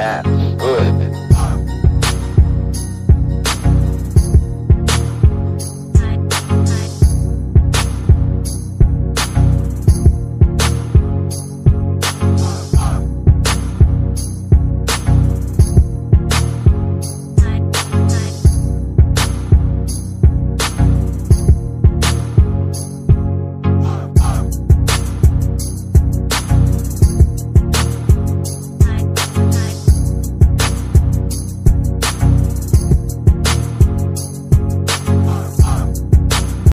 Yeah.